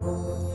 you